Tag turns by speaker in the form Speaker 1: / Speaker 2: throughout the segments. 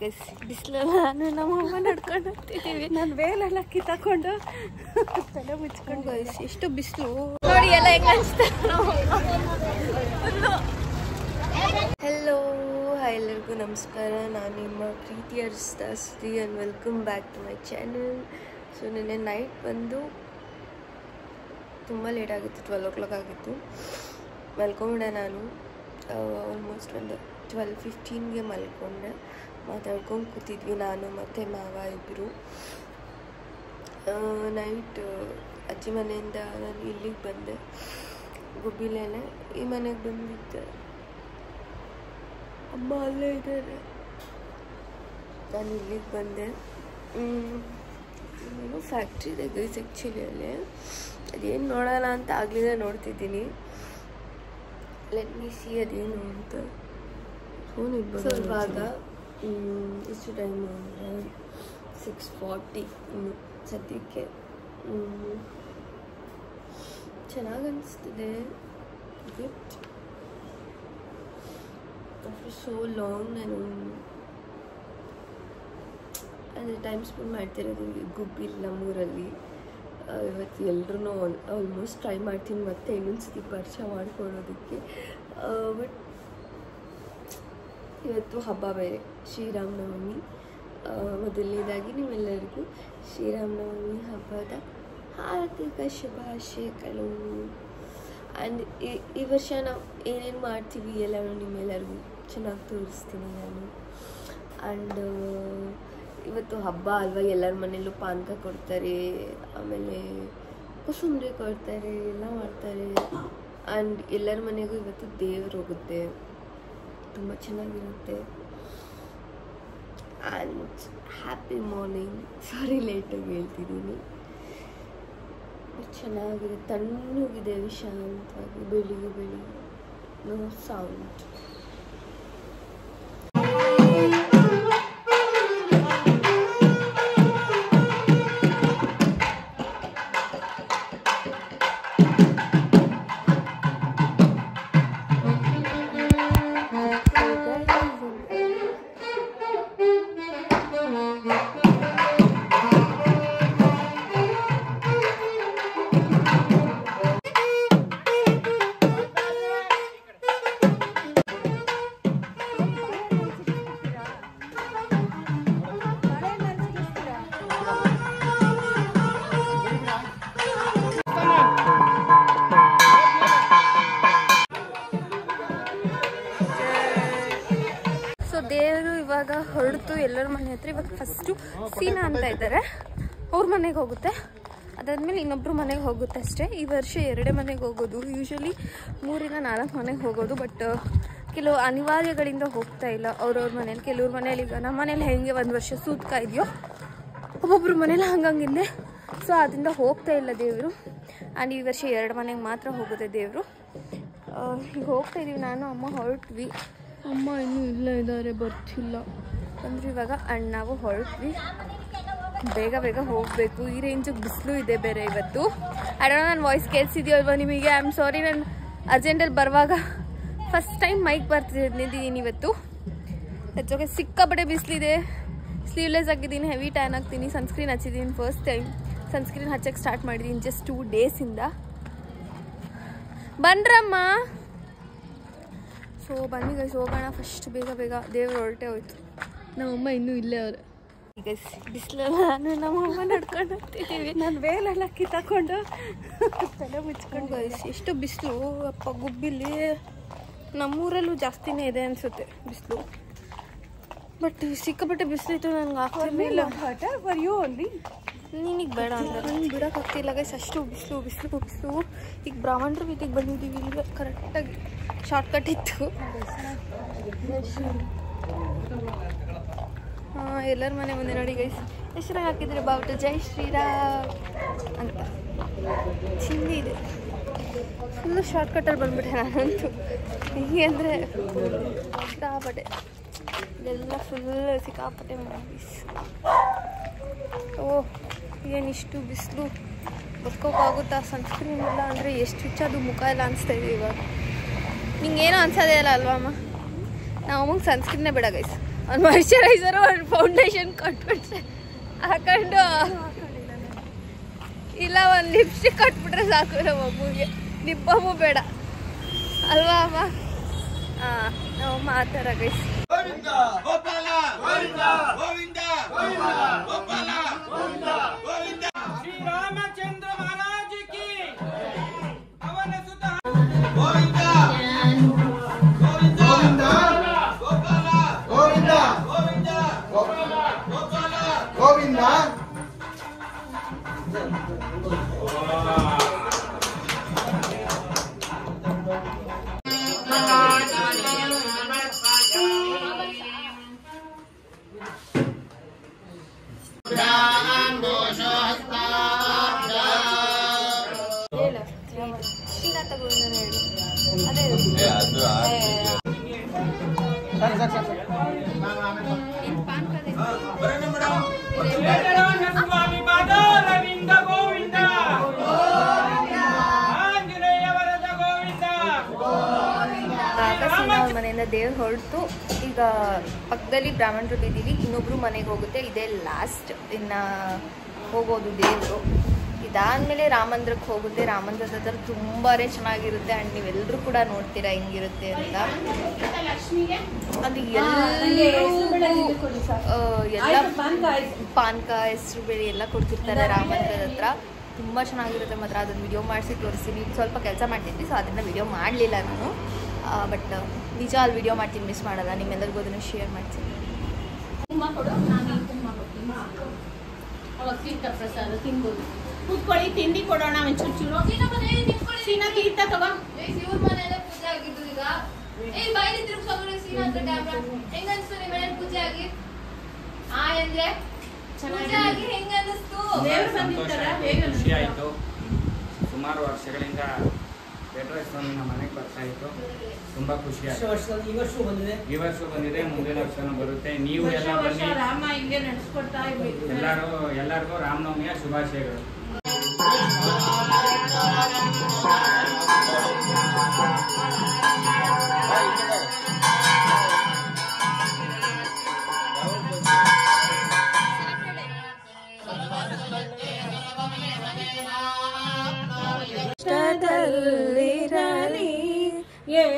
Speaker 1: ಬಿಸಿಲೆಲ್ಲ ನಾನು ನಮ್ಮ ಅಮ್ಮ ನಡ್ಕೊಂಡು ಹೋಗ್ತಿದ್ದೀವಿ.
Speaker 2: ನಾನು ವೇಲೆಲ್ಲ ತಕೊಂಡು ತಲೆ ಮುಚ್ಕೊಂಡು.
Speaker 1: ಗೈಸ್ ಎಷ್ಟು ಬಿಸಿಲು. ನೋಡಿ ಎಲ್ಲ ಹೆಂಗ ಹೆಲೋ ಹಾಯ್ ಎಲ್ಲರಿಗೂ ನಮಸ್ಕಾರ. ನಾನು ನಿಮ್ಮ ಪ್ರೀತಿ ಹರಿಸ್ತಾ Shri and welcome back to my channel so ನಿನ್ನೆ ನೈಟ್ ಬಂದು ತುಂಬ ಲೇಟ್ ಆಗಿತ್ತು ಟ್ವೆಲ್ ಓ ಕ್ಲಾಕ್ ಆಗಿತ್ತು. ಮಲ್ಕೊಂಡೆ ನಾನು. ಆಲ್ಮೋಸ್ಟ್ ಒಂದು ಟ್ವೆಲ್ ಫಿಫ್ಟೀನ್ಗೆ ಮಲ್ಕೊಂಡೆ. ಮಾತಾಡ್ಕೊಂಡು ಕೂತಿದ್ವಿ ನಾನು ಮತ್ತು ಮಾವ ಇಬ್ಬರು ನೈಟ್ ಅಜ್ಜಿ ಮನೆಯಿಂದ ನಾನು ಇಲ್ಲಿಗೆ ಬಂದೆ. ಗುಬ್ಬಿಲೇನೆ ಈ ಮನೆಗೆ ಬಂದಿದ್ದೆ. ಅಮ್ಮ ಅಲ್ಲೇ ಇದ್ದಾರೆ. ನಾನು ಇಲ್ಲಿಗೆ ಬಂದೆ. ಏನು ಫ್ಯಾಕ್ಟ್ರಿ ಇದೆ ಗೈಸ್ ಆ್ಯಕ್ಚುಲಿ ಅಲ್ಲಿ. ಅದೇನು ನೋಡೋಣ ಅಂತ ಆಗಲಿದೆ ನೋಡ್ತಿದ್ದೀನಿ. ಲೆಟ್ ಮೀ ಸಿ ಅದೇನು ಅಂತ. ಫೋನ್ ಸೊ ಇವಾಗ ಮ್, ಇಷ್ಟು ಟೈಮ್ ಸಿಕ್ಸ್ ಫಾರ್ಟಿ ಸದ್ಯಕ್ಕೆ ಚೆನ್ನಾಗಿ ಅನಿಸ್ತಿದೆ. ಗುಡ್ ಆಫ್ಟರ್ ಸೋ ಲಾಂಗ್ ನಾನು ಅಂದರೆ ಟೈಮ್ ಸ್ಪೆಂಡ್ ಮಾಡ್ತಿರೋದು ಗುಬ್ಬಿಲ್ಲ ಗುಬ್ಬಿಲ್ ನಮ್ಮೂರಲ್ಲಿ. ಇವತ್ತು ಎಲ್ಲರೂ ಆಲ್ಮೋಸ್ಟ್ ಟ್ರೈ ಮಾಡ್ತೀನಿ ಮತ್ತೆ ಇನ್ನೊಂದು ಸತಿ ಪರಿಚಯ ಮಾಡ್ಕೊಳ್ಳೋದಕ್ಕೆ. ಬಟ್ ಇವತ್ತು ಹಬ್ಬ ಬೇರೆ. ಶ್ರೀರಾಮನವಮಿ. ಮೊದಲನೇದಾಗಿ ನಿಮ್ಮೆಲ್ಲರಿಗೂ ಶ್ರೀರಾಮನವಮಿ, ಹಬ್ಬದ ಹಾರ್ದಿಕ ಶುಭಾಶಯಗಳು. ಆ್ಯಂಡ್ ಈ ವರ್ಷ ನಾವು ಏನೇನು ಮಾಡ್ತೀವಿ ಎಲ್ಲರೂ ನಿಮ್ಮೆಲ್ಲರಿಗೂ ಚೆನ್ನಾಗಿ ತೋರಿಸ್ತೀನಿ ನಾನು. ಆ್ಯಂಡ್ ಇವತ್ತು ಹಬ್ಬ ಅಲ್ವಾ, ಎಲ್ಲರ ಮನೆಯಲ್ಲೂ ಪಾನಕ ಕೊಡ್ತಾರೆ, ಆಮೇಲೆ ಕುಸುಂಬರಿ ಕೊಡ್ತಾರೆ, ಎಲ್ಲ ಮಾಡ್ತಾರೆ. ಆ್ಯಂಡ್ ಎಲ್ಲರ ಮನೆಗೂ ಇವತ್ತು ದೇವ್ರು ಹೋಗುತ್ತೆ. ತುಂಬ ಚೆನ್ನಾಗಿರುತ್ತೆ. ಆ್ಯಂಡ್ ಹ್ಯಾಪಿ ಮಾರ್ನಿಂಗ್ ಸಾರಿ ಲೇಟಾಗಿ ಹೇಳ್ತಿದ್ದೀನಿ. ಚೆನ್ನಾಗಿದೆ ತಣ್ಣಗಿದೆ ವಿಶಾಂತವಾಗಿ ಬೆಳಿಗ್ಗೆ ಬೆಳಿಗ್ಗೆ ನೋ ಸೌಂಡ್ ಎಲ್ಲರ ಮನೆ ಹತ್ರ ಇವಾಗ ಫಸ್ಟು ಸೀನಾ ಅಂತ ಇದ್ದಾರೆ. ಅವ್ರ ಮನೆಗೆ ಹೋಗುತ್ತೆ. ಅದಾದ್ಮೇಲೆ ಇನ್ನೊಬ್ರು ಮನೆಗೆ ಹೋಗುತ್ತೆ ಅಷ್ಟೇ. ಈ ವರ್ಷ ಎರಡೇ ಮನೆಗೆ ಹೋಗೋದು. ಯೂಶಲಿ ಮೂರಿಂದ ನಾಲ್ಕು ಮನೆಗೆ ಹೋಗೋದು ಬಟ್ ಕೆಲವು ಅನಿವಾರ್ಯಗಳಿಂದ ಹೋಗ್ತಾ ಇಲ್ಲ. ಅವ್ರವ್ರ ಮನೇಲಿ, ಕೆಲವ್ರ ಮನೇಲಿ ಈಗ ನಮ್ಮ ಮನೇಲಿ ಹೆಂಗೆ ಒಂದು ವರ್ಷ ಸೂತ್ಕ ಇದೆಯೋ, ಒಬ್ಬೊಬ್ರ ಮನೇಲಿ ಹಂಗಂಗಿಲ್ಲ ಸೊ ಅದರಿಂದ ಹೋಗ್ತಾ ಇಲ್ಲ ದೇವರು. ಆ್ಯಂಡ್ ಈ ವರ್ಷ ಎರಡು ಮನೆಗೆ ಮಾತ್ರ ಹೋಗುತ್ತೆ ದೇವರು. ಈಗ ಹೋಗ್ತಾ ಇದ್ದೀವಿ ನಾನು, ಅಮ್ಮ ಹೊರಟ್ವಿ. ಅಮ್ಮ ಇನ್ನೂ ಇಲ್ಲ ಇದ್ದಾರೆ, ಬರ್ತಿಲ್ಲ. ಅಂದ್ರೆ ಇವಾಗ ಅಣ್ಣ, ನಾವು ಹೊರಟ್ವಿ. ಬೇಗ ಬೇಗ ಹೋಗಬೇಕು. ಈ ರೇಂಜಿಗೆ ಬಿಸಿಲು ಇದೆ ಬೇರೆ ಇವತ್ತು. ಅಡೋ ನನ್ನ ವಾಯ್ಸ್ ಕೇಳಿಸಿದ್ಯೋ ಅಲ್ವಾ ನಿಮಗೆ? ಐ ಆಮ್ ಸಾರಿ ನಾನು ಅರ್ಜೆಂಟಲ್ಲಿ ಬರುವಾಗ ಫಸ್ಟ್ ಟೈಮ್ ಮೈಕ್ ಬರ್ತಿದ್ದೀನಿ ಇವತ್ತು. ಹೆಚ್ಚೋಕೆ ಸಿಕ್ಕಾಪಟ್ಟೆ ಬಿಸಿಲಿದೆ. ಸ್ಲೀವ್ಲೆಸ್ ಆಗಿದ್ದೀನಿ ಹೆವಿ ಟ್ಯಾನ್ ಆಗ್ತೀನಿ ಸನ್ಸ್ಕ್ರೀನ್ ಹಚ್ಚಿದ್ದೀನಿ ಫಸ್ಟ್ ಟೈಮ್ ಸನ್ಸ್ಕ್ರೀನ್ ಹಚ್ಚಕ್ಕೆ ಸ್ಟಾರ್ಟ್ ಮಾಡಿದ್ದೀನಿ ಜಸ್ಟ್ ಟೂ ಡೇಸಿಂದ ಬನ್ರಮ್ಮ ಸೊ ಬನ್ನಿ ಗೈಸ್ ಹೋಗೋಣ. ಫಸ್ಟ್ ಬೇಗ ಬೇಗ ದೇವ್ರು ಹೊರಟೆ ಹೋಯ್ತು. ನಮ್ಮಮ್ಮ ಇನ್ನೂ ಇಲ್ಲೇ ಅವ್ರು. ಈಗ ಬಿಸಿಲೆಲ್ಲ ನಾನು ನಮ್ಮ ಅಮ್ಮ ನಡ್ಕೊಂಡು ಹೋಗ್ತಿದ್ದೀವಿ.
Speaker 2: ನಾನು ವೇಲೆಲ್ಲ ಕಿತ್ತಾಕೊಂಡು ತಲೆ ಮುಚ್ಕೊಂಡು
Speaker 1: ಎಷ್ಟು ಬಿಸಿಲು ಅಪ್ಪ ಗುಬ್ಬಿಲಿ. ನಮ್ಮೂರಲ್ಲೂ ಜಾಸ್ತಿನೇ ಇದೆ ಅನಿಸುತ್ತೆ ಬಿಸಿಲು. ಬಟ್ ಸಿಕ್ಕಾಪಟ್ಟೆ ಬಿಸಿಲಿತ್ತು ನನಗೆ ಆಗ್ತಿರ್ಲಿಲ್ಲ.
Speaker 2: Hotel for you only.
Speaker 1: ನೀನಿಗೆ ಬೇಡ ಅಂದ್ರೆ. ನನಗೆ ಬಿಡೋಕ್ಕಾಗ್ತಿಲ್ಲ ಗೈಸ್ ಅಷ್ಟು ಬಿಸಿಲು ಬಿಸಿಲು ಬಿಸಿಲು. ಈಗ ಬ್ರಾಹ್ಮಣರು ಬೀದಿಗೆ ಬಂದಿದ್ದೀವಿ ಇಲ್ಲ ಕರೆಕ್ಟಾಗಿ ಶಾರ್ಟ್ಕಟ್ ಇತ್ತು. ಎಲ್ಲರ ಮನೆ ಮುಂದೆ ನೋಡಿ ಗೈಸ್ ಹೆಸರು ಹಾಕಿದ್ರೆ ಬಾವುಟ. ಜೈ ಶ್ರೀರಾಮ್ ಅಂತ. ಚಿಂದಿ ಇದೆ. ಫುಲ್ಲು ಶಾರ್ಟ್ಕಟ್ಟಲ್ಲಿ ಬಂದ್ಬಿಟ್ಟೆ ನಾನಂತೂ. ಹಿಂಗೆ ಅಂದರೆ ಸಿಕ್ಕಾಪಟ್ಟೆ. ಇದೆಲ್ಲ ಫುಲ್ ಸಿಕ್ಕಾಪಟ್ಟೆ ಮೂವೀಸ್ ಓ ಏನಿಷ್ಟು ಬಿಸಿಲು. ಬದುಕೋಕ್ಕಾಗುತ್ತಾ ಸನ್ಸ್ಕ್ರೀನ್ ಇಲ್ಲ ಅಂದರೆ ಎಷ್ಟು ಹುಚ್ಚದು ಮುಖ ಎಲ್ಲ ಅನಿಸ್ತಾ ಇದೆ ಇವಾಗ. ನಿಂಗೇನು ಅನ್ಸೋದೇ ಇಲ್ಲ ಅಲ್ವಾ ಅಮ್ಮ? ನಾವು ಅಮ್ಮಂಗೆ ಸನ್ಸ್ಕ್ರೀನೇ ಬೇಡ ಗೈಸ್ ಒಂದು ಮಾಯ್ಶ್ಚರೈಸರು ಒಂದು ಫೌಂಡೇಶನ್ ಕೊಟ್ಬಿಟ್ರೆ ಹಾಕೊಂಡು ಇಲ್ಲ ಒಂದು ಲಿಪ್ಸ್ಟಿಕ್ ಕಟ್ಬಿಟ್ರೆ ಸಾಕು ನಮ್ಮ ಅಮ್ಮಗೆ. ನಿಬ್ಬಮ್ಮು ಬೇಡ. ಅಲ್ವಾ ಅಮ್ಮ? ಹಾಂ ನಾವು ಮಾತಾಡ ಆ ಥರ ಗೈಸ್
Speaker 3: ಗೋವಿಂದ ಗೋಪಾಲ ಗೋವಿಂದ ಗೋವಿಂದ ಗೋಪಾಲ ಗೋವಿಂದ.
Speaker 4: ಶ್ರೀರಾಮಚಂದ್ರ ಸ್ವಾಮಿ ಪಾದ ರವಿಂದ ಗೋವಿಂದ ಆಂಜನೇಯ ವರದ ಗೋವಿಂದ
Speaker 1: ಆಕಸ್ಮಿಕ ಅವ್ರ ಮನೆಯಿಂದ ದೇವ್ರು ಹೊರಟು. ಈಗ ಪಕ್ಕದಲ್ಲಿ ಬ್ರಾಹ್ಮಣರು ಬಿದ್ದೀವಿ ಇನ್ನೊಬ್ರು ಮನೆಗೆ ಹೋಗುತ್ತೆ. ಇದೇ ಲಾಸ್ಟ್ ಇನ್ನ ಹೋಗೋದು ದೇವರು. ಇದಾದ್ಮೇಲೆ ರಾಮಂದ್ರಕ್ಕೆ ಹೋಗುತ್ತೆ. ರಾಮಂದ್ರದ ಹತ್ರ ತುಂಬಾನೇ ಚೆನ್ನಾಗಿರುತ್ತೆ. ಅಂಡ್ ನೀವೆಲ್ಲರೂ ಕೂಡ ನೋಡ್ತೀರಾ ಹೆಂಗಿರುತ್ತೆ ಅಂತ. ಅದು ಎಲ್ಲ ಪಾನಕ ಹೆಸರು ಬೇಳೆ ಎಲ್ಲ ಕೊಡ್ತಿರ್ತಾರೆ ರಾಮಂದ್ರದ ಹತ್ರ ತುಂಬ ಚೆನ್ನಾಗಿರುತ್ತೆ ಮಾತ್ರ. ಅದನ್ನು ವಿಡಿಯೋ ಮಾಡಿಸಿ ತೋರಿಸ್ತೀನಿ. ಸ್ವಲ್ಪ ಕೆಲಸ ಮಾಡ್ತಿದ್ವಿ ಸೊ ಅದನ್ನು ವಿಡಿಯೋ ಮಾಡಲಿಲ್ಲ ನಾನು. ಬಟ್ ನಿಜ ಅಲ್ಲಿ ವಿಡಿಯೋ ಮಾಡ್ತೀನಿ ಮಿಸ್ ಮಾಡಲ್ಲ. ನಿಮ್ಮೆಲ್ಲರಿಗೂ ಅದನ್ನು ಶೇರ್ ಮಾಡ್ತೀನಿ.
Speaker 2: ಪ್ರಸಾದ ತಿನ್ಬೋದು. ಕೂತ್ಕೊಳ್ಳಿ ತಿಂಡಿ ಕೊಡೋಣ ಒಂಚೂರು ಚೂರು ಸೀನಾ ತೀರ್ಥ ತಗೋ.
Speaker 4: ಖುಷಿ ಆಯಿತು. ಸುಮಾರು ವರ್ಷಗಳಿಂದ ನಮ್ಮ ಮನೆಗೆ ಬರ್ತಾ ಇತ್ತು. ತುಂಬಾ ಖುಷಿ ಆಯ್ತು. ಈ ವರ್ಷ ಬಂದಿದೆ. ಮುಂದಿನ ವರ್ಷನೂ ಬರುತ್ತೆ. ನೀವು ಎಲ್ಲ ಬನ್ನಿ. ಎಲ್ಲರೂ ಎಲ್ಲರಿಗೂ ರಾಮನವಮಿಯ ಶುಭಾಶಯಗಳು.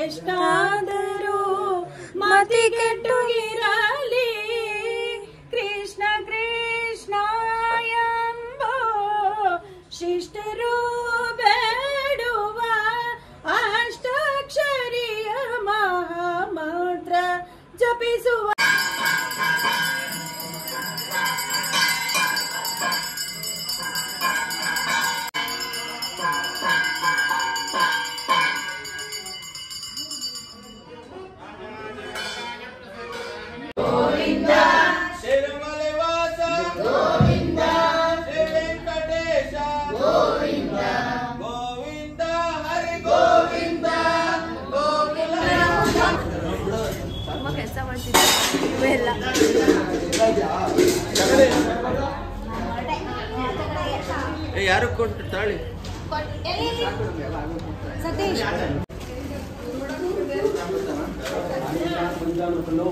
Speaker 2: ಎಷ್ಟಾದರೂ ಮತಿ ಕೆಟ್ಟು
Speaker 1: ಕೊಡು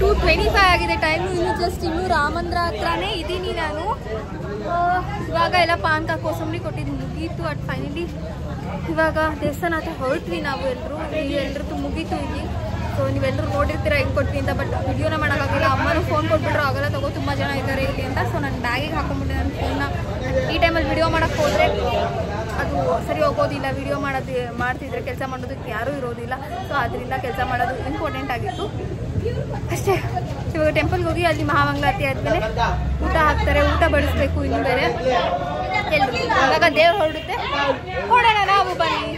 Speaker 1: ಟೂ ಟ್ವೆಂಟಿ ಫೈವ್ ಆಗಿದೆ ಟೈಮ್ ಇನ್ನು ಜಸ್ಟ್ ಇನ್ನು ರಾಮಂದ್ರ ಹತ್ರನೇ ಇದ್ದೀನಿ ನಾನು. ಇವಾಗ ಎಲ್ಲ ಪಾನ್ಕ ಕೋಸಂಬರಿ ಕೊಟ್ಟಿದ್ದೀನಿ. ಮುಗೀತು ಅಟ್ ಫೈನಲಿ ಇವಾಗ ದೇವಸ್ಥಾನ ಹತ್ರ ಹೊರಟ್ವಿ ನಾವು ಎಲ್ಲರೂ ಎಲ್ಲರದ್ದು ಮುಗೀತು ಇಲ್ಲಿ. ಸೊ ನೀವೆಲ್ಲರೂ ನೋಡಿರ್ತೀರ ಹೆಂಗೆ ಕೊಟ್ವಿ ಅಂತ ಬಟ್ ವಿಡಿಯೋನ ಮಾಡೋಕ್ಕಾಗಲ್ಲ. ಅಮ್ಮನೂ ಫೋನ್ ಕೊಟ್ಬಿಟ್ರು, ಆಗಲ್ಲ ತಗೋ, ತುಂಬ ಜನ ಇದ್ದಾರೆ ಇಲ್ಲಿ ಅಂತ. ಸೊ ನಾನು ಬ್ಯಾಗಿಗೆ ಹಾಕೊಂಡ್ಬಿಟ್ಟೆ ನಾನು ಫೋನ್ನ ಈ ಟೈಮಲ್ಲಿ ವಿಡಿಯೋ ಮಾಡೋಕ್ಕೆ ಹೋದರೆ ಅದು ಸರಿ ಹೋಗೋದಿಲ್ಲ. ವಿಡಿಯೋ ಮಾಡೋದು, ಮಾಡ್ತಿದ್ರೆ ಕೆಲಸ ಮಾಡೋದಕ್ಕೆ ಯಾರೂ ಇರೋದಿಲ್ಲ. ಸೊ ಅದರಿಂದ ಕೆಲಸ ಮಾಡೋದು ಇಂಪಾರ್ಟೆಂಟ್ ಆಗಿತ್ತು. ಅಷ್ಟೇ. ಇವಾಗ ಟೆಂಪಲ್ಗೆ ಹೋಗಿ ಅಲ್ಲಿ ಮಹಾಮಂಗಳಾರತಿ ಆದಮೇಲೆ ಊಟ ಹಾಕ್ತಾರೆ, ಊಟ ಬಡಿಸ್ಬೇಕು ಇನ್ನು ಬೇರೆ. ಇವಾಗ ದೇವ್ರು ಹೊರಡುತ್ತೆ. ಹೊಡೋಣ ನಾವು ಬನ್ನಿ.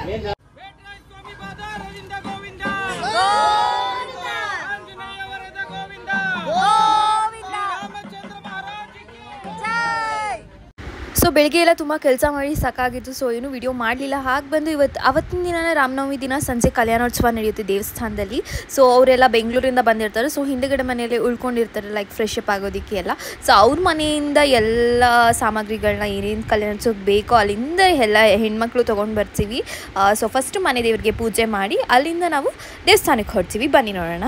Speaker 1: ಸೊ ಬೆಳಿಗ್ಗೆ ಎಲ್ಲ ತುಂಬ ಕೆಲಸ ಮಾಡಿ ಸಾಕಾಗಿತ್ತು ಸೊ ಏನು ವಿಡಿಯೋ ಮಾಡಲಿಲ್ಲ. ಹಾಗೆ ಬಂದು ಇವತ್ತು ಅವತ್ತಿನ ದಿನ ರಾಮನವಮಿ ದಿನ ಸಂಜೆ ಕಲ್ಯಾಣೋತ್ಸವ ನಡೆಯುತ್ತೆ ದೇವಸ್ಥಾನದಲ್ಲಿ. ಸೊ ಅವರೆಲ್ಲ ಬೆಂಗಳೂರಿಂದ ಬಂದಿರ್ತಾರೆ. ಸೊ ಹಿಂದೆಗಡೆ ಮನೆಯಲ್ಲಿ ಉಳ್ಕೊಂಡಿರ್ತಾರೆ ಲೈಕ್ ಫ್ರೆಶ್ ಅಪ್ ಆಗೋದಕ್ಕೆ ಎಲ್ಲ. ಸೊ ಅವ್ರ ಮನೆಯಿಂದ ಎಲ್ಲ ಸಾಮಗ್ರಿಗಳನ್ನ ಏನೇನು ಕಲ್ಯಾಣೋತ್ಸವಕ್ಕೆ ಬೇಕೋ ಅಲ್ಲಿಂದ ಎಲ್ಲ ಹೆಣ್ಮಕ್ಳು ತೊಗೊಂಡು ಬರ್ತೀವಿ. ಸೊ ಫಸ್ಟ್ ಮನೆ ದೇವರಿಗೆ ಪೂಜೆ ಮಾಡಿ, ಅಲ್ಲಿಂದ ನಾವು ದೇವಸ್ಥಾನಕ್ಕೆ ಹೊಡ್ತೀವಿ ಬನ್ನಿ ನೋಡೋಣ.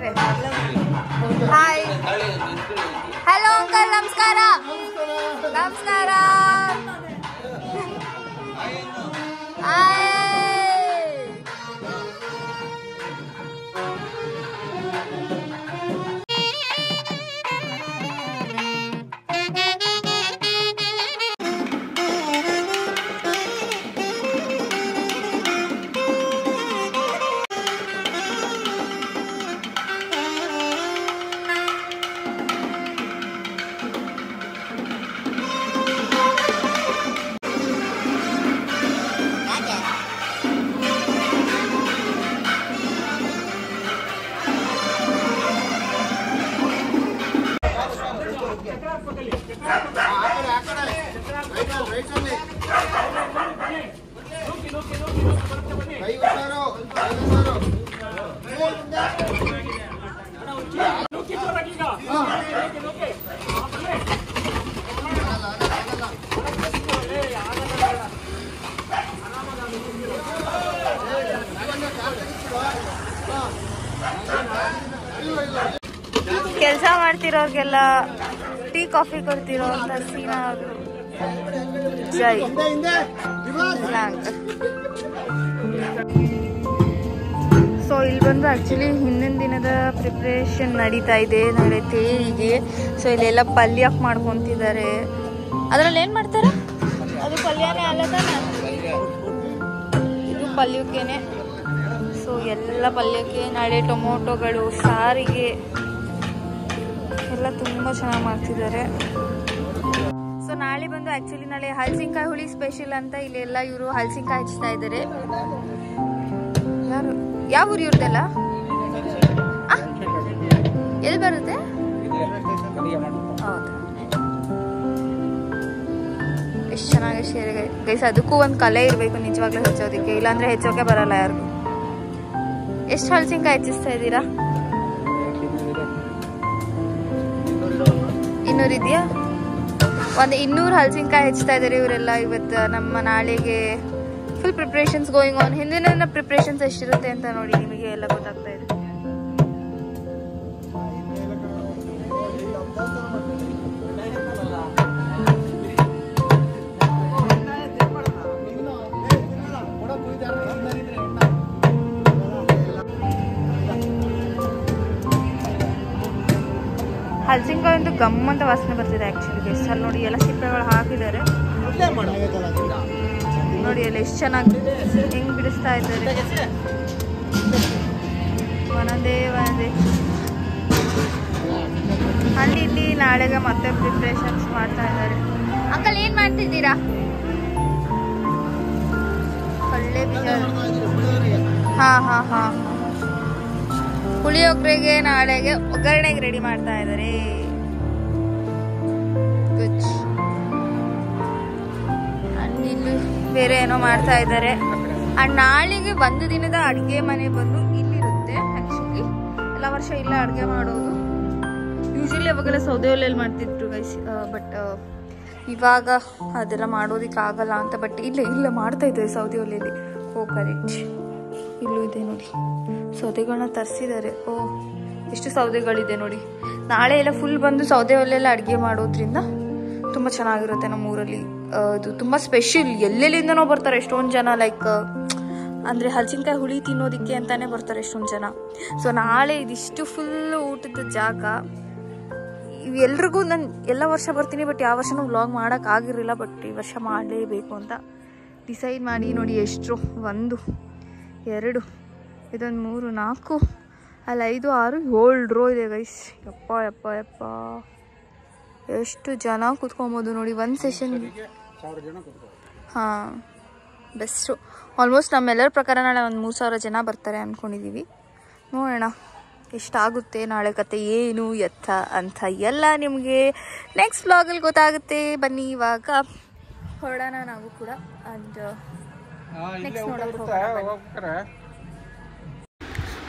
Speaker 1: ಎಲ್ಲಿದ್ದಾರೆ ಹಾಯ್ ಹಲೋ ಅಂಕಲ್ ನಮಸ್ಕಾರ. ನಮಸ್ಕಾರ. ಕೆಲಸ ಮಾಡ್ತಿರೋರ್ಗೆಲ್ಲ ಟೀ, ಕಾಫಿ ಕೊಡ್ತಿರೋ ಅಂತ ಸೀನಾ ಜೈ. ಸೊ ಇಲ್ಲಿ ಬಂದು ಆ್ಯಕ್ಚುಲಿ ಹಿಂದಿನ ದಿನದ ಪ್ರಿಪ್ರೇಷನ್ ನಡೀತಾ ಇದೆ ನಡೆಯುತ್ತೆ ಹೀಗೆ. ಸೊ ಇಲ್ಲೆಲ್ಲ ಪಲ್ಯಕ್ಕೆ ಮಾಡ್ಕೊತಿದ್ದಾರೆ. ಅದರಲ್ಲಿ ಏನು ಮಾಡ್ತಾರೆ? ಅದು ಪಲ್ಯನೇ ಅಲ್ಲ ಇದು ಪಲ್ಯಕ್ಕೇನೆ. ಸೊ ಎಲ್ಲ ಪಲ್ಯಕ್ಕೆ, ನಾಳೆ ಟೊಮೊಟೊಗಳು, ಸಾರಿಗೆ. ಎಲ್ಲ ತುಂಬ ಚೆನ್ನಾಗಿ ಮಾಡ್ತಿದ್ದಾರೆ. ಸೊ ನಾಳೆ ಬಂದು ಆ್ಯಕ್ಚುಲಿ ನಾಳೆ ಹಲಸಿನಕಾಯಿ ಹುಳಿ ಸ್ಪೆಷಲ್ ಅಂತ ಇಲ್ಲೆಲ್ಲ ಇವರು ಹಲಸಿನಕಾಯಿ ಹಚ್ತಾ ಇದ್ದಾರೆ. ಯಾರು? ಯಾವ ಊರು ಇವ್ರದ್ದೆಲ್ಲ ಎಲ್ಲಿ ಬರುತ್ತೆ? ಹೌದು. ಎಷ್ಟು ಚೆನ್ನಾಗಿ ಶೇರ್ ಗೈಸ್, ಅದಕ್ಕೂ ಒಂದು ಕಲೆ ಇರಬೇಕು ನಿಜವಾಗ್ಲೂ ಹೆಚ್ಚೋದಕ್ಕೆ. ಇಲ್ಲಾಂದ್ರೆ ಹೆಚ್ಚೋಕೆ ಬರಲ್ಲ ಯಾರಿಗೂ. ಎಷ್ಟು ಹಲಸಿನಕಾಯಿ ಹೆಚ್ಚಿಸ್ತಾ ಇದ್ದೀರಾ? ಇನ್ನೂರು ಇದೆಯಾ? ಒಂದು ಇನ್ನೂರು ಹಲಸಿನಕಾಯಿ ಹೆಚ್ಚುತ್ತಾ ಇದ್ದಾರೆ ಇವರೆಲ್ಲ ಇವತ್ತು ನಮ್ಮ ನಾಳೆಗೆ ಫುಲ್ ಪ್ರಿಪ್ರೇಷನ್ಸ್ ಗೋಯಿಂಗ್ ಆನ್ ಹಿಂದಿನ ಪ್ರಿಪ್ರೇಷನ್ಸ್ ಎಷ್ಟಿರುತ್ತೆ ಅಂತ ನೋಡಿ ನಿಮಗೆ ಎಲ್ಲ ಗೊತ್ತಾಗ್ತಾ ಇದೆ. ಹಲಸಿನಕಾಯಿ ಗಮ್ ಅಂತ ವಾಸನೆ ಬರ್ತಿದೆ ಆ್ಯಕ್ಚುಲಿ ಗೆಸ್ಟ್ ಅಲ್ಲಿ ನೋಡಿ ಎಲ್ಲ ಸಿಪ್ಪೆಗಳು ಹಾಕಿದ್ದಾರೆ. ನೋಡಿ ಎಲ್ಲ ಎಷ್ಟು ಚೆನ್ನಾಗಿ ಹೆಂಗ್ ಬಿಡಿಸ್ತಾ ಇದ್ದಾರೆ. ಒಂದೊಂದೇ ಒಂದೇ ಅಲ್ಲಿ ಇಲ್ಲಿ ನಾಳೆಗೆ ಮತ್ತೆ ಪ್ರಿಪ್ರೇಷನ್ಸ್ ಮಾಡ್ತಾ ಇದ್ದಾರೆ. ಅಂಕಲ್ ಏನು ಮಾಡ್ತಿದ್ದೀರಾ? ಕಳ್ಳೆ ಬೀಜ ಹಾ ಹಾ ಹಾ. ಪುಳಿಯೋಗರೆಗೆ ನಾಳೆಗೆ ಒಗ್ಗರಣೆಗೆ ರೆಡಿ ಮಾಡ್ತಾ ಇದ್ದಾರೆ. ಇಲ್ಲಿ ಬೇರೆ ಏನೋ ಮಾಡ್ತಾ ಇದ್ದಾರೆ. ನಾಳೆಗೆ ಒಂದು ದಿನದ ಅಡುಗೆ ಮನೆ ಬಂದು ಇಲ್ಲಿರುತ್ತೆ ಆಕ್ಚುಲಿ ಎಲ್ಲ ವರ್ಷ ಇಲ್ಲ ಅಡುಗೆ ಮಾಡೋದು. ಯೂಶಲಿ ಅವಾಗೆಲ್ಲ ಸೌದೆ ಒಲೆಯಲ್ಲಿ ಮಾಡ್ತಿದ್ರು ಗೈಸ್ ಬಟ್ ಇವಾಗ ಅದೆಲ್ಲ ಮಾಡೋದಿಕ್ಕೆ ಆಗಲ್ಲ ಅಂತ ಬಟ್ ಇಲ್ಲ ಇಲ್ಲ ಮಾಡ್ತಾ ಇದ್ದಾರೆ ಸೌದೆ ಒಲೆಯಲ್ಲಿ. ಓ ಕರೆಕ್ಟ್ ಇಲ್ಲೂ ಇದೆ ನೋಡಿ. ಸೌದೆಗಳನ್ನ ತರಿಸಿದ್ದಾರೆ ಓ, ಎಷ್ಟು ಸೌದೆಗಳಿದೆ ನೋಡಿ. ನಾಳೆ ಎಲ್ಲ ಫುಲ್ ಬಂದು ಸೌದೆ ಒಲೆಲ್ಲ ಅಡುಗೆ ಮಾಡೋದ್ರಿಂದ ತುಂಬ ಚೆನ್ನಾಗಿರುತ್ತೆ ನಮ್ಮ ಊರಲ್ಲಿ ಇದು ತುಂಬ ಸ್ಪೆಷಲ್ ಎಲ್ಲೆಲ್ಲಿಂದನೋ ಬರ್ತಾರೆ ಎಷ್ಟೊಂದು ಜನ ಲೈಕ್ ಅಂದರೆ ಹಲಸಿನಕಾಯಿ ಹುಳಿ ತಿನ್ನೋದಕ್ಕೆ ಅಂತಾನೆ ಬರ್ತಾರೆ ಎಷ್ಟೊಂದು ಜನ. ಸೊ ನಾಳೆ ಇದಿಷ್ಟು ಫುಲ್ ಊಟದ ಜಾಗ. ಎಲ್ರಿಗೂ ನಾನು ಎಲ್ಲ ವರ್ಷ ಬರ್ತೀನಿ ಬಟ್ ಯಾವ ವರ್ಷನೂ ವ್ಲಾಗ್ ಮಾಡೋಕ್ಕಾಗಿರಲಿಲ್ಲ ಬಟ್ ಈ ವರ್ಷ ಮಾಡಲೇಬೇಕು ಅಂತ ಡಿಸೈಡ್ ಮಾಡಿ ನೋಡಿ ಎಷ್ಟು ಒಂದು. ಎರಡು, ಇದೊಂದು ಮೂರು, ನಾಲ್ಕು, ಅಲ್ಲಿ ಐದು, ಆರು, ಏಳು ರೋ ಇದೆ ಗೈಸ್ ಯಪ್ಪ ಯಪ್ಪ ಯಪ್ಪ. ಎಷ್ಟು ಜನ ಕೂತ್ಕೊಬೋದು ನೋಡಿ, ಒಂದು ಸೆಷನ್ ಹಾಂ ಬೆಸ್ಟು ಆಲ್ಮೋಸ್ಟ್ ನಮ್ಮೆಲ್ಲರ ಪ್ರಕಾರ ನಾಳೆ ಒಂದು ಮೂರು ಸಾವಿರ ಜನ ಬರ್ತಾರೆ ಅಂದ್ಕೊಂಡಿದ್ದೀವಿ ನೋಡೋಣ, ಎಷ್ಟಾಗುತ್ತೆ ನಾಳೆ ಕತೆ ಏನು, ಎತ್ತ ಅಂತ ಎಲ್ಲ ನಿಮಗೆ ನೆಕ್ಸ್ಟ್ ವ್ಲಾಗಲ್ಲಿ ಗೊತ್ತಾಗುತ್ತೆ. ಬನ್ನಿ ಇವಾಗ. ಹೊರಡೋಣ ನಾವು ಕೂಡ. ಅಂಡ್ ನೆಕ್ಸ್ಟ್ ನೋಡೋಕೆ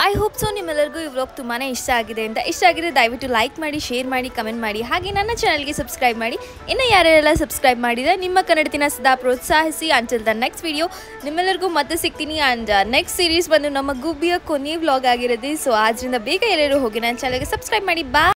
Speaker 1: ಐ ಹೋಪ್ ಸೊ ನಿಮ್ಮೆಲ್ಲರಿಗೂ ಈ ವ್ಲಾಗ್ ತುಂಬಾ ಇಷ್ಟ ಆಗಿದೆ ಅಂತ. ಇಷ್ಟ ಆಗಿದೆ ದಯವಿಟ್ಟು ಲೈಕ್ ಮಾಡಿ ಶೇರ್ ಮಾಡಿ ಕಮೆಂಟ್ ಮಾಡಿ. ಹಾಗೆ ನನ್ನ ಚಾನಲ್ಗೆ ಸಬ್ಸ್ಕ್ರೈಬ್ ಮಾಡಿ. ಇನ್ನು ಯಾರೆಲ್ಲ ಸಬ್ಸ್ಕ್ರೈಬ್ ಮಾಡಿದೆ ನಿಮ್ಮ ಕನ್ನಡತಿನ ಸದಾ ಪ್ರೋತ್ಸಾಹಿಸಿ. ಅಂಟಿಲ್ ದ ನೆಕ್ಸ್ಟ್ ವಿಡಿಯೋ ನಿಮ್ಮೆಲ್ಲರಿಗೂ ಮತ್ತೆ ಸಿಗ್ತೀನಿ. ಆ್ಯಂಡ್ ನೆಕ್ಸ್ಟ್ ಸೀರೀಸ್ ಬಂದು ನಮ್ಮ ಗುಬ್ಬಿಯ ಕೊನೆ ವ್ಲಾಗ್ ಆಗಿರೋದು ಸೊ ಆದ್ದರಿಂದ ಬೇಗ ಎಲ್ಲರೂ ಹೋಗಿ ನನ್ನ ಚಾನಲ್ಗೆ ಸಬ್ಸ್ಕ್ರೈಬ್ ಮಾಡಿ. ಬಾ